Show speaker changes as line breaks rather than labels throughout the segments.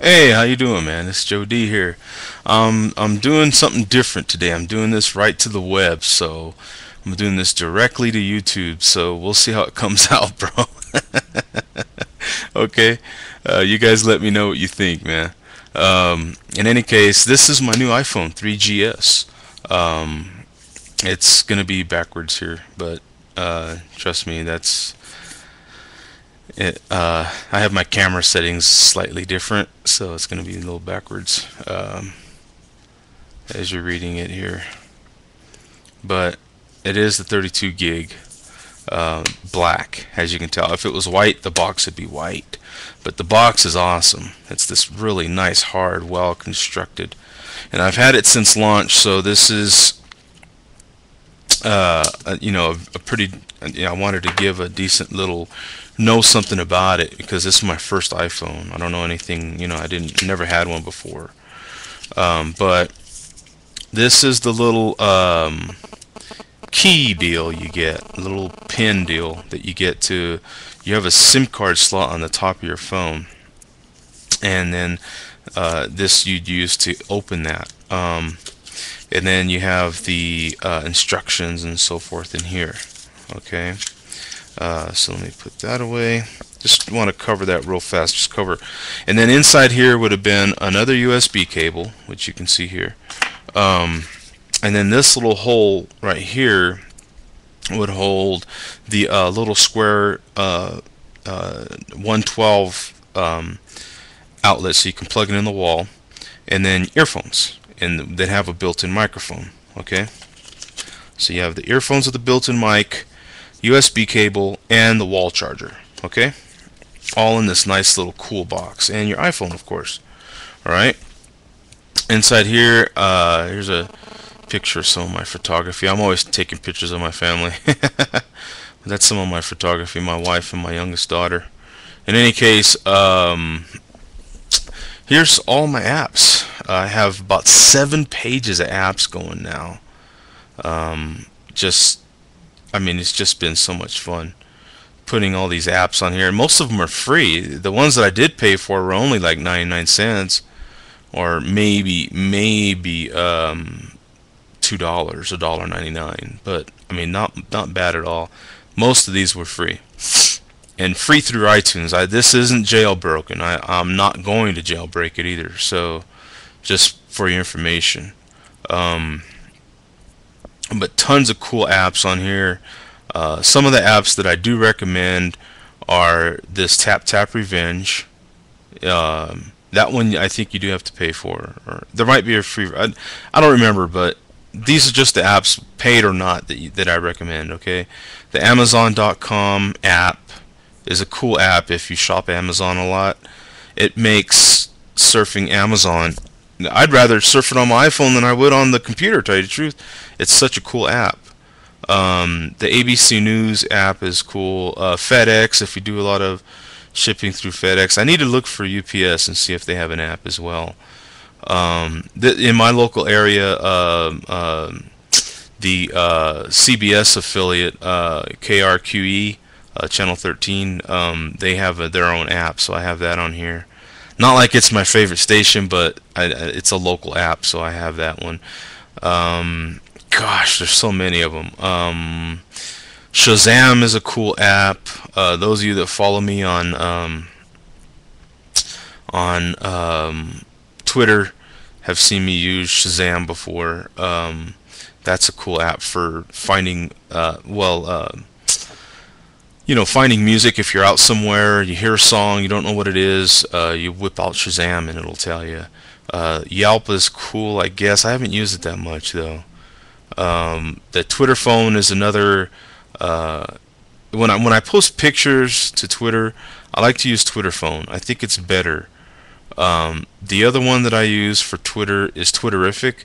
Hey, how you doing, man? It's Joe D here. Um, I'm doing something different today. I'm doing this right to the web, so I'm doing this directly to YouTube. So we'll see how it comes out, bro. okay, uh, you guys let me know what you think, man. Um, in any case, this is my new iPhone 3GS. Um, it's gonna be backwards here, but uh, trust me, that's it, uh, I have my camera settings slightly different, so it's going to be a little backwards um, as you're reading it here. But it is the 32 gig uh, black, as you can tell. If it was white, the box would be white. But the box is awesome. It's this really nice, hard, well constructed. And I've had it since launch, so this is, uh, you know, a, a pretty. You know, I wanted to give a decent little know something about it because this is my first iPhone. I don't know anything, you know, I didn't never had one before. Um, but this is the little um, key deal you get, little pin deal that you get to. You have a SIM card slot on the top of your phone, and then uh, this you'd use to open that. Um, and then you have the uh, instructions and so forth in here. Okay. Uh, so let me put that away. Just want to cover that real fast. Just cover. And then inside here would have been another USB cable, which you can see here. Um, and then this little hole right here would hold the uh, little square uh, uh 112 um, outlet so you can plug it in the wall and then earphones and that have a built-in microphone okay so you have the earphones with the built-in mic USB cable, and the wall charger. Okay? All in this nice little cool box. And your iPhone, of course. Alright? Inside here, uh, here's a picture of some of my photography. I'm always taking pictures of my family. That's some of my photography, my wife and my youngest daughter. In any case, um, here's all my apps. I have about seven pages of apps going now. Um, just I mean, it's just been so much fun putting all these apps on here. Most of them are free. The ones that I did pay for were only like 99 cents or maybe maybe um, two dollars, a dollar ninety nine. But I mean, not not bad at all. Most of these were free and free through iTunes. I, this isn't jailbroken. I, I'm not going to jailbreak it either. So, just for your information. Um, but tons of cool apps on here. Uh, some of the apps that I do recommend are this Tap Tap Revenge. Um, that one I think you do have to pay for. Or there might be a free. I, I don't remember, but these are just the apps, paid or not, that you, that I recommend. Okay, the Amazon.com app is a cool app if you shop Amazon a lot. It makes surfing Amazon I'd rather surf it on my iPhone than I would on the computer. To tell you the truth, it's such a cool app. Um, the ABC News app is cool. Uh, FedEx, if you do a lot of shipping through FedEx, I need to look for UPS and see if they have an app as well. Um, in my local area, uh, uh, the CBS affiliate KRQE, Channel 13, um, they have their own app, so I have that on here. Not like it's my favorite station, but I, it's a local app, so I have that one. Um, gosh, there's so many of them. Um, Shazam is a cool app. Uh, those of you that follow me on um, on um, Twitter have seen me use Shazam before. Um, that's a cool app for finding, uh, well, uh, you know, finding music if you're out somewhere, you hear a song, you don't know what it is, uh, you whip out Shazam and it'll tell you. Uh, Yelp is cool, I guess. I haven't used it that much though. Um, the TwitterFon is another. Uh, when I when I post pictures to Twitter, I like to use TwitterFon. I think it's better. Um, the other one that I use for Twitter is Twitterrific.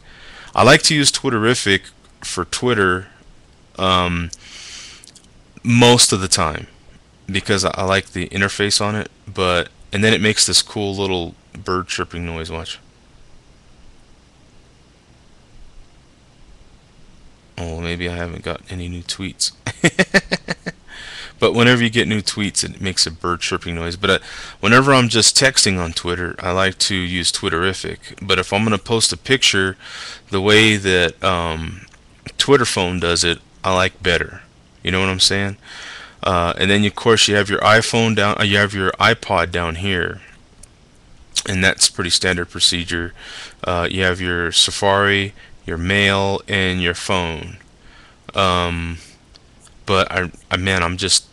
I like to use Twitterrific for Twitter. Um, most of the time because I, like the interface on it but and then it makes this cool little bird chirping noise watch oh maybe I haven't got any new tweets but whenever you get new tweets, it makes a bird chirping noise. But uh, whenever I'm just texting on Twitter, I like to use Twitterrific But if I'm going to post a picture, the way that um, TwitterFon does it, I like better. You know what I'm saying? Uh, and then of course you have your iPhone down, uh, you have your iPod down here, and that's pretty standard procedure. Uh, you have your Safari, your mail, and your phone. Um, but I, I, man, I'm just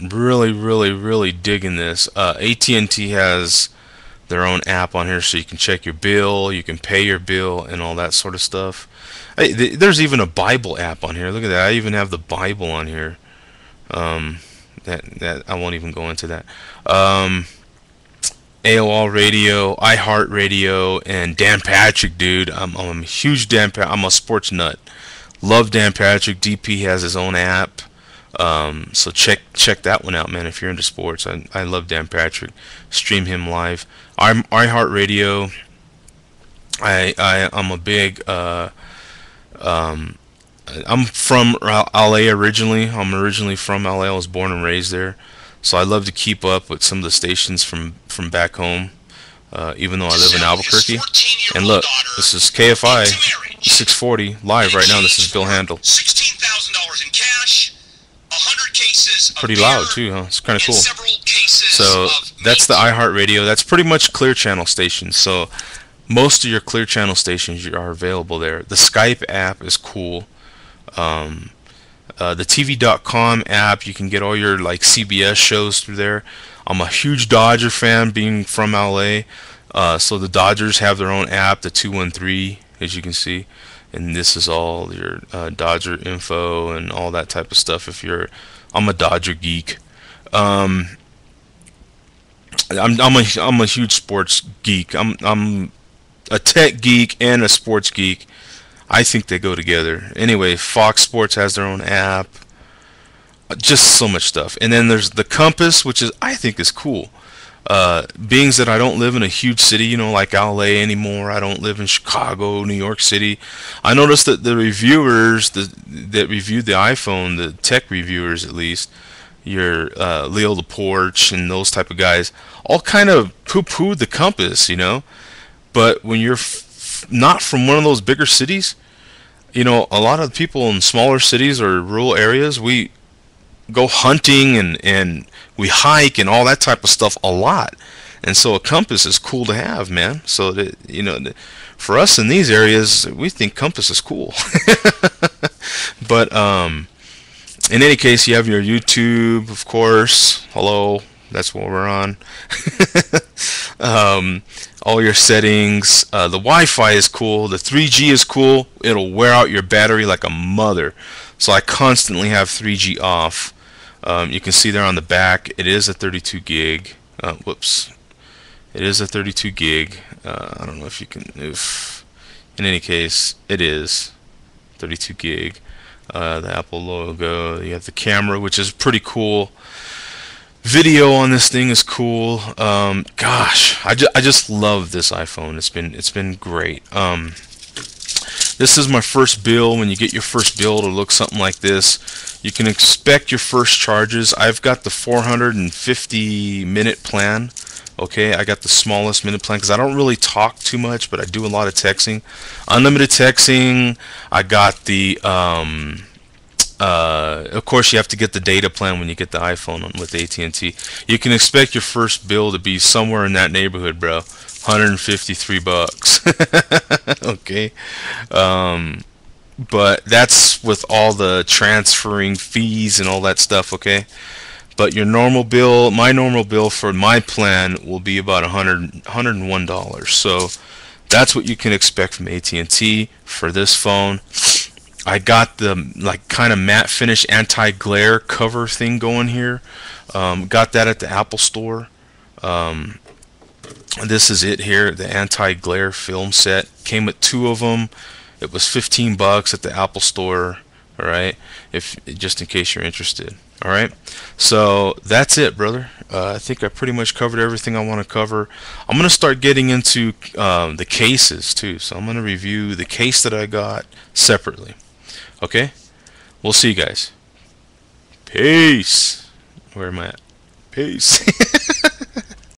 really, really, really digging this. Uh, AT&T has their own app on here, so you can check your bill, you can pay your bill, and all that sort of stuff. There's even a Bible app on here. Look at that. I even have the Bible on here. Um, that that I won't even go into that. Um, AOL Radio, iHeartRadio, and Dan Patrick, dude. I'm, I'm a huge Dan. Pa I'm a sports nut. Love Dan Patrick. DP has his own app. Um, so check check that one out, man. If you're into sports, I, I love Dan Patrick. Stream him live. I'm iHeartRadio. I I I'm a big uh, um, I'm from LA originally. I'm originally from LA. I was born and raised there, so I love to keep up with some of the stations from from back home. Uh, even though I live in Albuquerque. And look, this is KFI 640 live right now. This is Bill Handel. $16,000 in cash, 100 cases Pretty loud too, huh? It's kind of cool. So that's the iHeartRadio. That's pretty much Clear Channel stations. So most of your Clear Channel stations are available there. The Skype app is cool. Um, uh, the TV.com app, you can get all your like CBS shows through there. I'm a huge Dodger fan, being from LA. Uh, so the Dodgers have their own app, the 213, as you can see, and this is all your uh, Dodger info and all that type of stuff. If you're, I'm a Dodger geek. Um, I'm I'm a I'm a huge sports geek. I'm I'm a tech geek and a sports geek. I think they go together. Anyway, Fox Sports has their own app. Just so much stuff. And then there's the Compass, which is I think is cool. Uh, being that I don't live in a huge city, you know, like LA anymore, I don't live in Chicago, New York City. I noticed that the reviewers the, that reviewed the iPhone, the tech reviewers at least, your uh, Leo Laporte and those type of guys, all kind of poo-pooed the Compass, you know. But when you're not from one of those bigger cities, you know, a lot of people in smaller cities or rural areas, we go hunting and, and we hike and all that type of stuff a lot. And so a compass is cool to have, man. So that, you know, for us in these areas, we think compass is cool. but um, in any case, you have your YouTube, of course. Hello, that's what we're on. um, all your settings. Uh, the Wi-Fi is cool. The 3G is cool. It'll wear out your battery like a mother. So I constantly have 3G off. Um, you can see there on the back, it is a 32 gig. Uh, whoops. It is a 32 gig. Uh, I don't know if you can. If in any case, it is 32 gig. Uh, the Apple logo. You have the camera, which is pretty cool video on this thing is cool. Um, gosh, I, ju I just love this iPhone. It's been it's been great. Um, this is my first bill. When you get your first bill, it'll look something like this. You can expect your first charges. I've got the 450 minute plan. Okay, I got the smallest minute plan because I don't really talk too much, but I do a lot of texting. Unlimited texting. I got the um, uh, of course, you have to get the data plan when you get the iPhone with AT&T. You can expect your first bill to be somewhere in that neighborhood, bro. 153 bucks. okay. Um, but that's with all the transferring fees and all that stuff, okay? But your normal bill, my normal bill for my plan will be about 100 $101. So that's what you can expect from AT&T for this phone. I got the like kind of matte finish anti-glare cover thing going here. Um, got that at the Apple Store. Um, this is it here, the anti-glare film set. Came with two of them. It was 15 bucks at the Apple Store. All right, if just in case you're interested. All right, so that's it, brother. Uh, I think I pretty much covered everything I want to cover. I'm gonna start getting into um, the cases too. So I'm gonna review the case that I got separately. Okay? We'll see you guys. Peace. Where am I at? Peace.